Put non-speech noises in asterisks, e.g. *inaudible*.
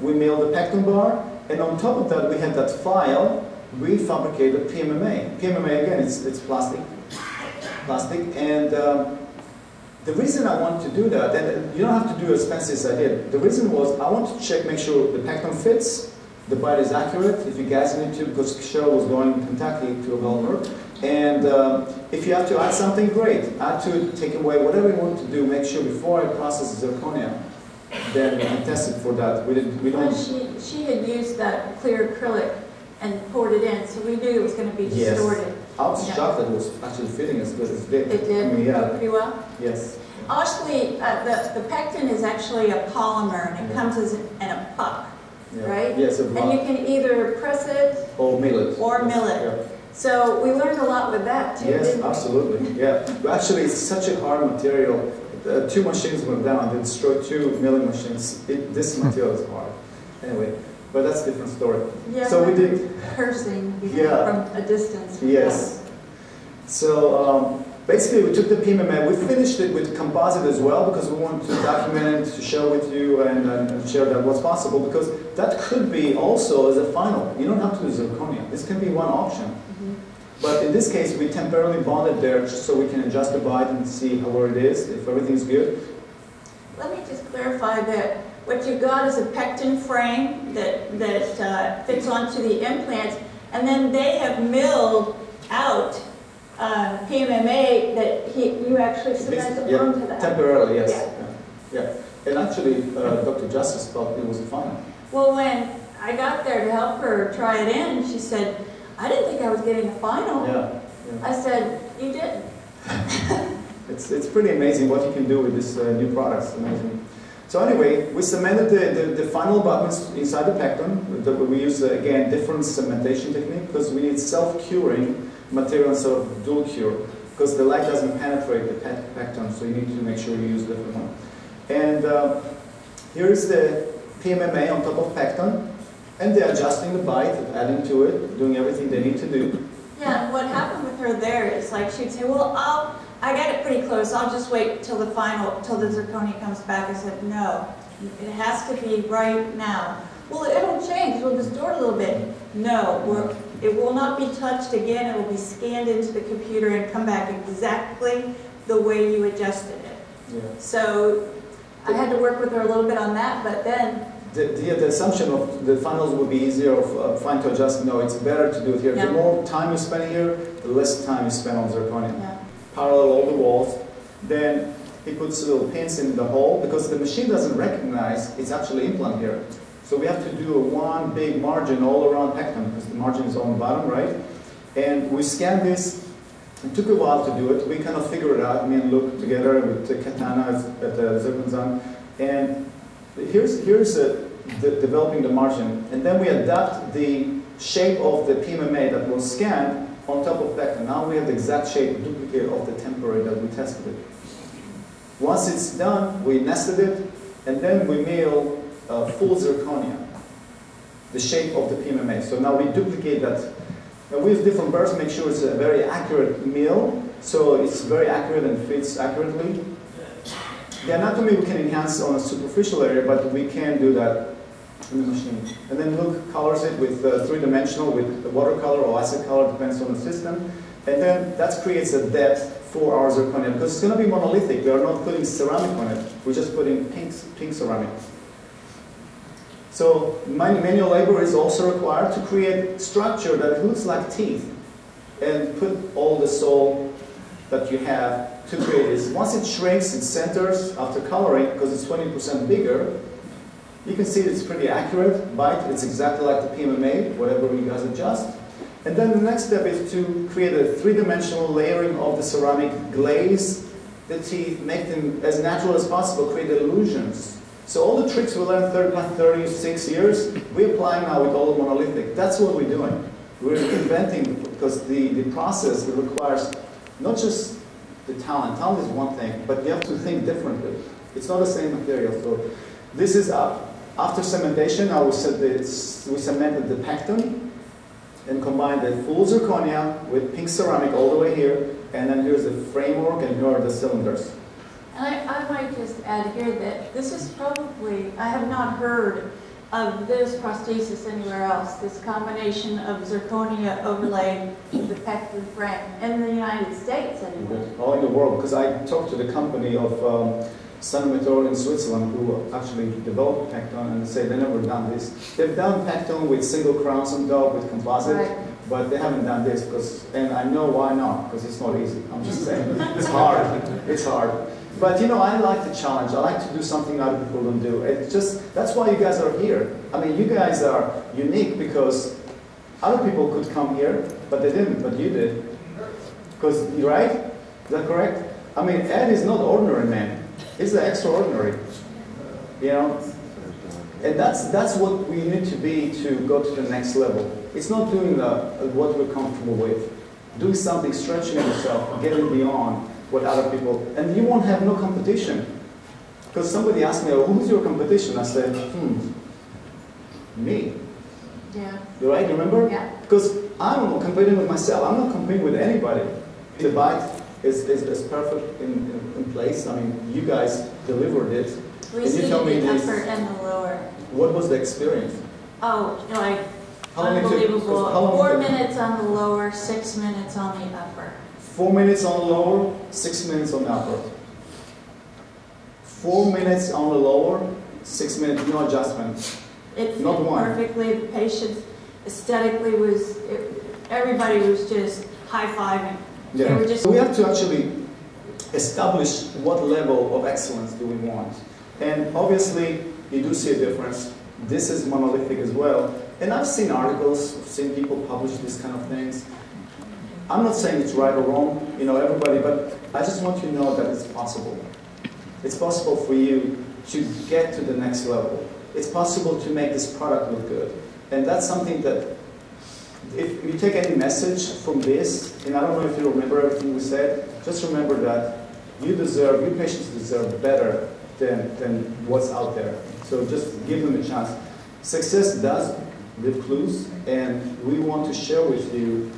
we milled the Pekkton bar, and on top of that, we had that file, we fabricated PMMA. PMMA, again, it's, it's plastic, plastic, and um, the reason I wanted to do that, and you don't have to do as fancy as I did, the reason was I want to check, make sure the Pekkton fits, the bite is accurate, if you guys need to, because Cheryl was going to Kentucky to a helper, and um, if you have to add something, great. Add to take away, whatever you want to do, make sure before I process zirconia, then I tested for that. We, didn't, we don't... She, she had used that clear acrylic and poured it in, so we knew it was going to be Yes. distorted. I was Yeah. shocked that it was actually fitting as good as it did. It did I mean, yeah, pretty well. yes. Actually, uh, the, the Pekkton is actually a polymer and it Yeah. comes as in a puck, Yeah. right? Yes, a And you can either press it, Or millet. Or millet. Yeah. so we learned a lot with that too, Yes, we? absolutely. Yeah. But actually, it's such a hard material. Uh, two machines went down. They destroyed two milling machines. It, this material is hard. Anyway, but that's a different story. Yeah, So we did- remember Cursing Yeah. from a distance. Yes. So um, basically, we took the PMMA. We finished it with composite as well because we wanted to document it, to share with you, and, and share that what's possible. Because that could be also as a final. You don't have to do zirconia. This can be one option. But in this case, we temporarily bonded there just so we can adjust the bite and see how where it is, if everything's good. Let me just clarify that what you got is a Pekkton frame that, that uh, fits onto the implant, and then they have milled out uh, PMMA that he, you actually cemented yeah, onto that. temporarily, yes. Yeah. Yeah. yeah. And actually, uh, Dr. Justice thought it was fine. Well, when I got there to help her try it in, she said, I didn't think I was getting a final. Yeah. yeah. I said, you didn't. *laughs* It's, it's pretty amazing what you can do with this uh, new product. It's amazing. So anyway, we cemented the, the, the final abutments inside the. The- We use, uh, again, different cementation technique because we need self-curing material instead of dual cure because the light doesn't penetrate the pec- Pekkton, so you need to make sure you use different one. And uh, here's the PMMA on top of Pekkton, and they're adjusting the bite, adding to it, doing everything they need to do. Yeah, and what happened with her there is like she'd say, well, I'll, I got it pretty close. I'll just wait till the final, till the zirconia comes back. I said, no, it has to be right now. Well, it'll change. We'll distort a little bit. No, we're, it will not be touched again. It will be scanned into the computer and come back exactly the way you adjusted it. Yeah. So I had to work with her a little bit on that, but then, The, the, the assumption of the funnels would be easier of uh, fine to adjust. No, it's better to do it here. Yeah. The more time you spend here, the less time you spend on zirconia. yeah. Parallel all the walls. Then he puts little pins in the hole because the machine doesn't recognize it's actually implant here. So we have to do a one big margin all around Pekkton because the margin is on the bottom, right? And we scan this. It took a while to do it. We kind of figured it out. Me and Luke together with the Katana at the Zirkonzahn. And here's, here's the, developing the margin. And then we adapt the shape of the PMMA that was scanned on top of Pekkton. Now we have the exact shape duplicate of the temporary that we tested it. Once it's done, we nested it, and then we mill uh, full zirconia, the shape of the PMMA. So now we duplicate that. Now we use different burrs to make sure it's a very accurate mill, so it's very accurate and fits accurately. The anatomy we can enhance on a superficial area, but we can do that in the machine. And then Luke colors it with uh, three-dimensional, with watercolor or acid color, depends on the system. And then that creates a depth for our zirconia, because it's going to be monolithic. We are not putting ceramic on it. We're just putting pink, pink ceramic. So manual labor is also required to create structure that looks like teeth and put all the soul that you have to create this. Once it shrinks, it sinters after coloring, because it's 20% bigger, you can see it's pretty accurate, bite, it's exactly like the PMMA, whatever you guys adjust. And then the next step is to create a three-dimensional layering of the ceramic glaze, the teeth, make them as natural as possible, create illusions. So all the tricks we learned 30, 36 years, we apply now with all the monolithic. That's what we're doing. We're inventing, because the, the process requires not just the talent. Talent is one thing, but you have to think differently. It's not the same material. So this is up. After cementation, this, we cemented the Pekkton and combined the full zirconia with pink ceramic all the way here. And then here's the framework and here are the cylinders. And I, I might just add here that this is probably, I have not heard of this prosthesis anywhere else, this combination of zirconia overlaid with the Pekkton frame in the United States anyway. all in the world. Because I talked to the company of um, Cendres+Métaux in Switzerland who actually developed Pekkton and say they've never done this. They've done Pekkton with single crowns on top with composite, Right. but they haven't done this because, and I know why not, because it's not easy. I'm just saying, *laughs* it's hard. It's hard. But you know, I like the challenge. I like to do something other people don't do. It's just that's why you guys are here. I mean, you guys are unique because other people could come here, but they didn't. But you did. Because right. Is that correct? I mean, Ed is not ordinary man. He's the extraordinary. You know, and that's that's what we need to be to go to the next level. It's not doing the, what we're comfortable with. Doing something, stretching yourself, getting beyond what other people, and you won't have no competition. Because somebody asked me, oh, who's your competition? I said, hmm, me. Yeah, You right? Remember? yeah. Because I'm not competing with myself. I'm not competing with anybody. The bike is, is, is perfect in, in, in place. I mean, you guys delivered it. We Can you tell me the this? upper and the lower. What was the experience? Oh, like How long unbelievable. how long Four minutes on the lower, six minutes on the upper. Four minutes on the lower, six minutes on the upper. Four minutes on the lower, six minutes, no adjustment. It fit Not one. perfectly. The patient aesthetically was, it- everybody was just high-fiving. They were just, So we have to actually establish what level of excellence do we want. And obviously, you do see a difference. This is monolithic as well. And I've seen articles, I've seen people publish these kind of things. I'm not saying it's right or wrong, you know, everybody, but I just want you to know that it's possible. It's possible for you to get to the next level. It's possible to make this product look good. And that's something that if you take any message from this, and I don't know if you remember everything we said, just remember that you deserve, your patients deserve better than, than what's out there. So just give them a chance. Success does leave clues, and we want to share with you